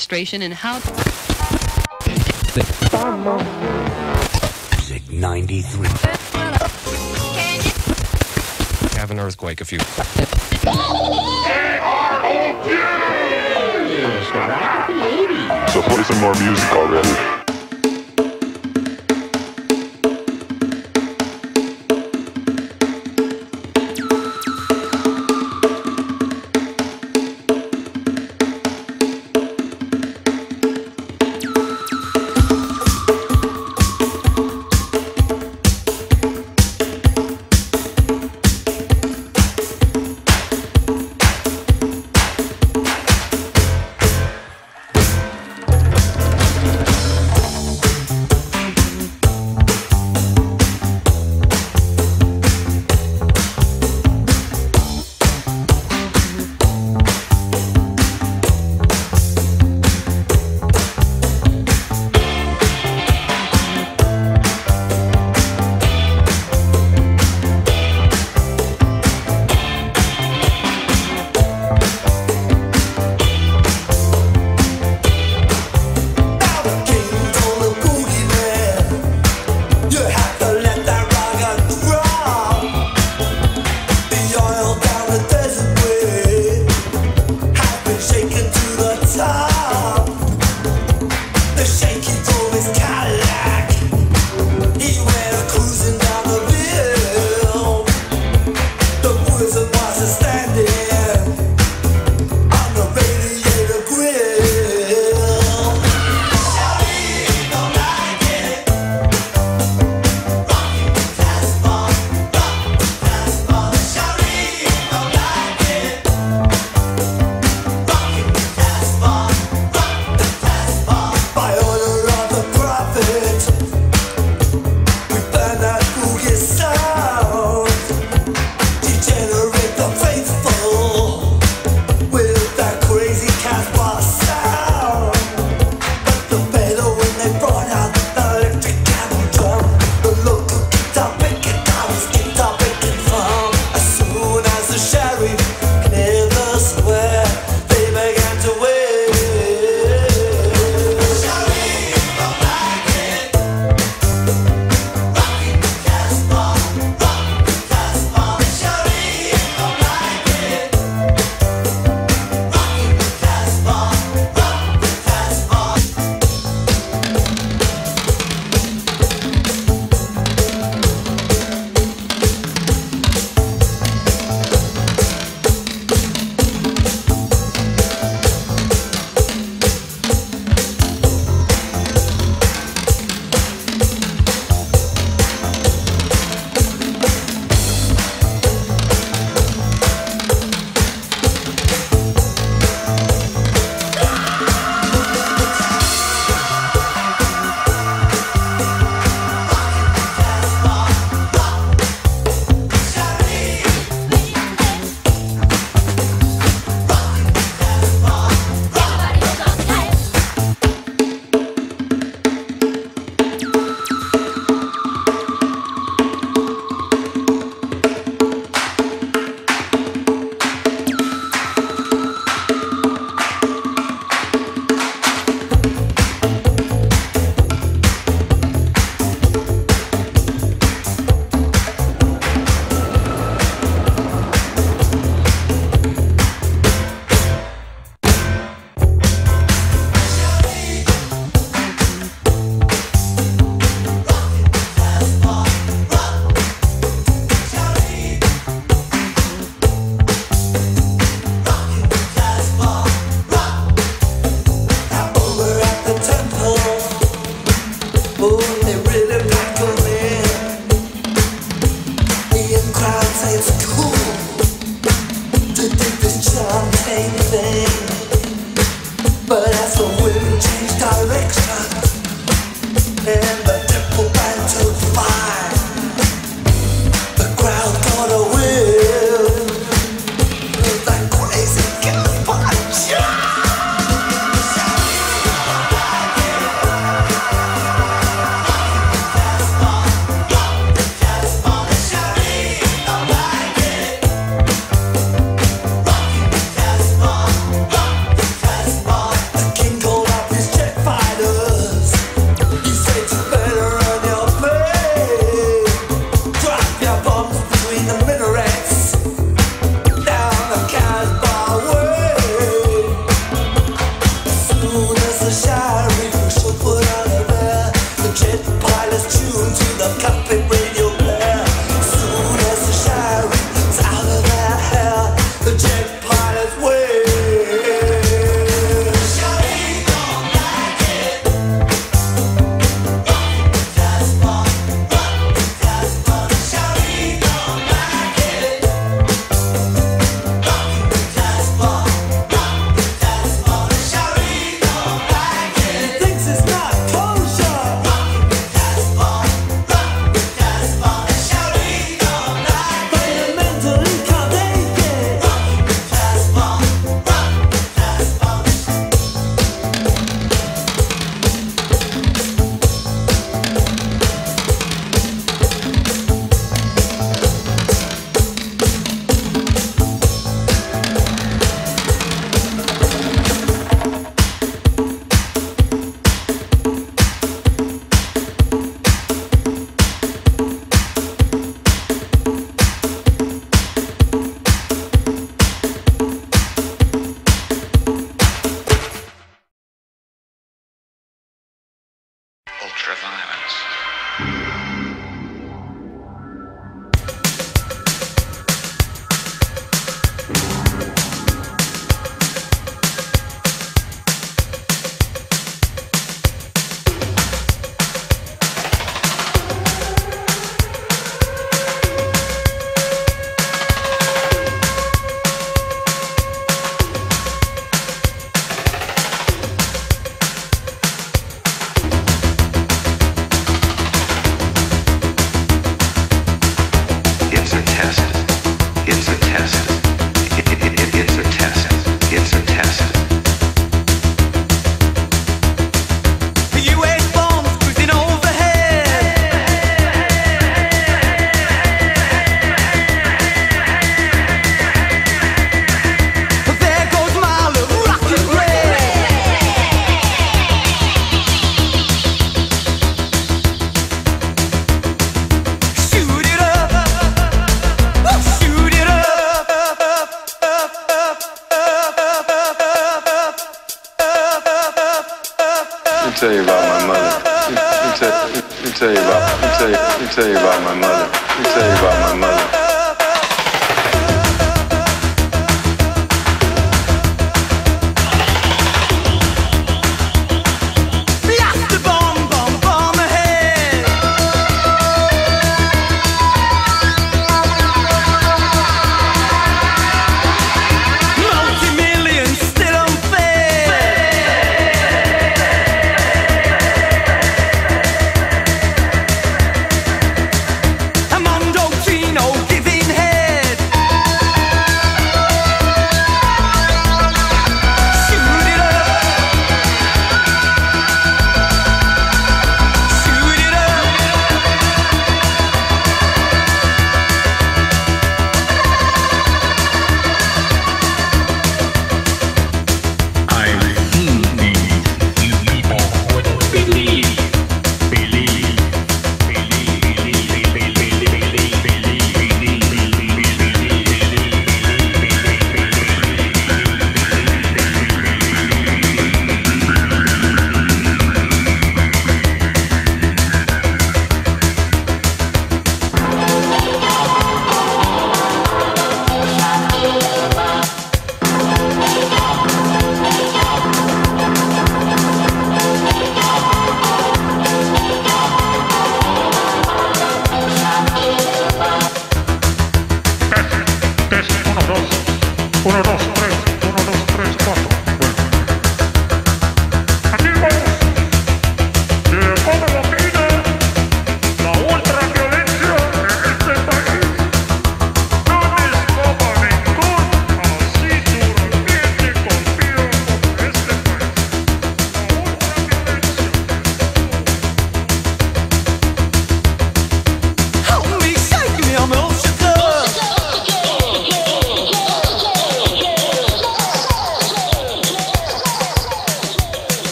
administration and how. Music 93. Have an earthquake if you. So play some more music already.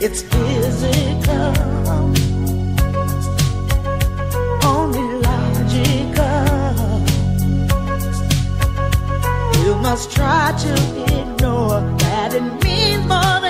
It's physical, only logical. You must try to ignore that it means more than.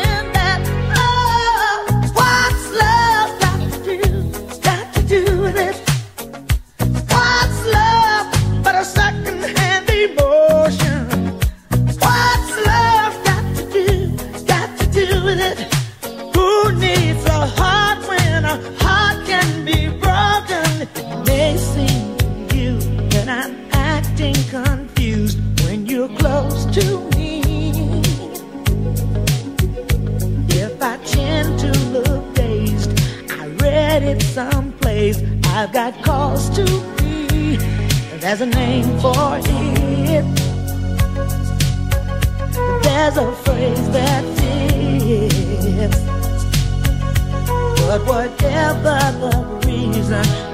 There's a name for it. There's a phrase that fits. But whatever the reason.